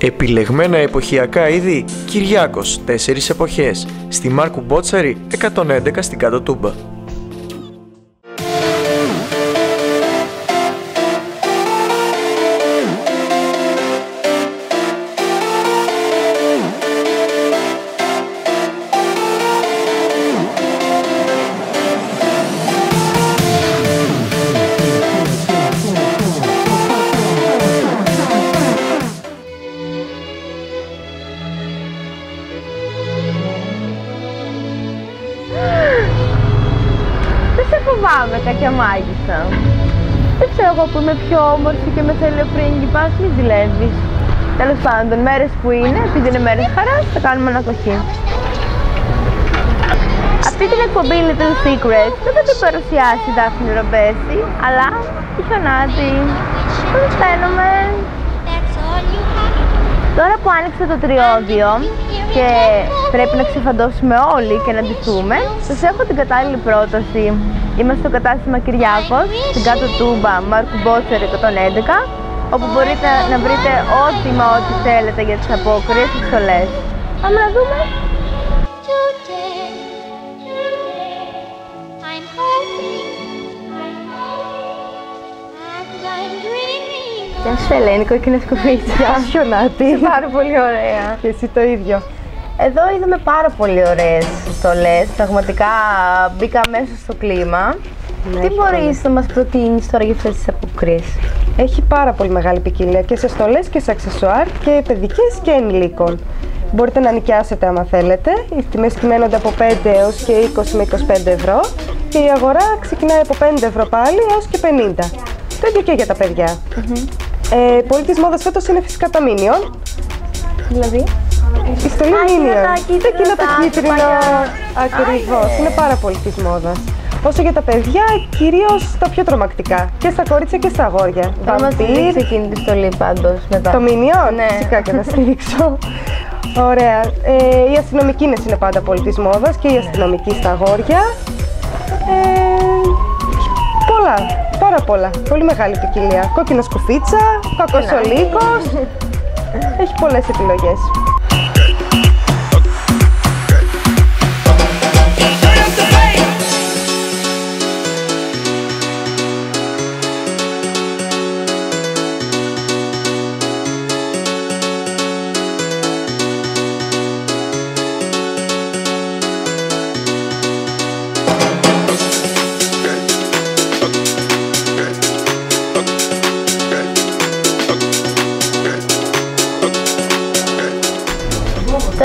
Επιλεγμένα εποχιακά είδη Κυριάκος 4 εποχές. Στη Μάρκου Μπότσαρη 111 στην Κάτω Τούμπα φοβάμαι, κακιά μάγισσα. Δεν ξέρω εγώ που είμαι πιο όμορφη και με θέλει ο πρίγκιπας, μη ζηλεύεις. Τέλος πάντων, μέρες που είναι, επειδή είναι μέρες χαράς, θα κάνουμε ανακοχή. Αυτή την εκπομπή Little Secrets δεν θα την παρουσιάσει η Δάφνη Ρομπέση, αλλά η Χιονάτη. Προλαβαίνουμε. Τώρα που άνοιξε το τριώδιο και πρέπει να ξεφαντώσουμε όλοι και να ντυθούμε, σας έχω την κατάλληλη πρόταση. Είμαστε στο κατάστημα Κυριάκος, στην κάτω τούμπα Μάρκου Μπότσερ 111, όπου μπορείτε να βρείτε ό,τι μα ό,τι θέλετε για τις απόκριες και στολές. Πάμε να δούμε. Γεια σου Ελένη, κόκκινες σκουφίτσια. Γεια σου, Γιονάτη. Είσαι πάρα πολύ ωραία. Και εσύ το ίδιο. Εδώ είδαμε πάρα πολύ ωραίες στολές, πραγματικά μπήκα μέσα στο κλίμα. Ναι, Τι έχει μπορείς να μας προτείνεις τώρα για αυτές τις αποκρίσεις; Έχει πάρα πολύ μεγάλη ποικιλία και σε στολές και σε αξεσουάρ και παιδικές και ενηλίκων. Μπορείτε να νοικιάσετε άμα θέλετε. Οι τιμές κυμαίνονται από 5 έως και 20 με 25 ευρώ και η αγορά ξεκινάει από 5 ευρώ πάλι έως και 50. Το ίδιο και για τα παιδιά. Ε, πολύ της μόδας φέτος είναι φυσικά τα Minion. Δηλαδή, Η στολή Α, εκείνα Minion. τα κίτρινα, Εκείνα τα τα κίτρινα παλιά. ακριβώς. Α, Είναι πάρα πολύ της μόδας. Όσο για τα παιδιά, κυρίως τα πιο τρομακτικά. Και στα κορίτσια και στα αγόρια. θα μας Vampire, δείξει εκείνη τη στολή πάντως μετά. το Minion, Ναι. φυσικά και θα στηρίξω. Ωραία. Ε, οι αστυνομικίνες είναι πάντα πολύ της μόδας και οι αστυνομικοί στα αγόρια. Ε, πολλά, πάρα πολλά. Πολύ μεγάλη ποικιλία. Κόκκινα σκουφίτσα, κακός ο λύκος. Έχει πολλές επιλογές.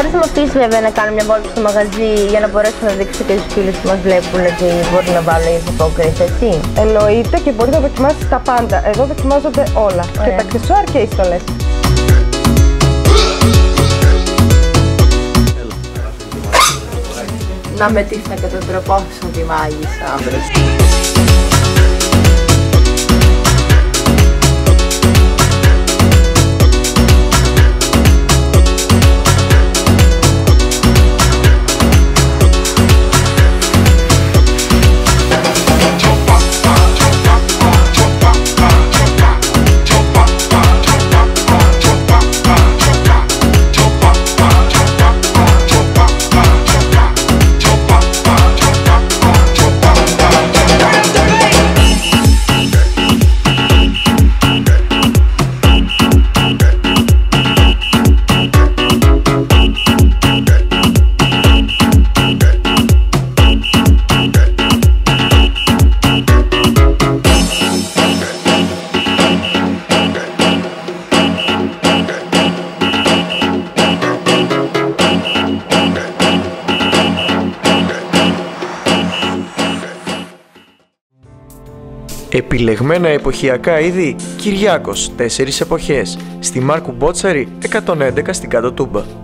Τώρα θα με αφήσει βέβαια να κάνω μια βόλτα στο μαγαζί για να μπορέσω να δείξω και στους φίλους που μας βλέπουν ότι μπορούν να βάλουν για τις απόκριες, έτσι. Εννοείται και μπορεί να δοκιμάσεις τα πάντα. Εδώ δοκιμάζονται όλα. Και Ωραία. τα αξεσουάρ και οι στολές. να μετήχα και τον τρόπο σου τη μάγισσα. Επιλεγμένα εποχιακά είδη Κυριάκος 4 εποχές. Στη Μάρκου Μπότσαρη 111 στην Κάτω Τούμπα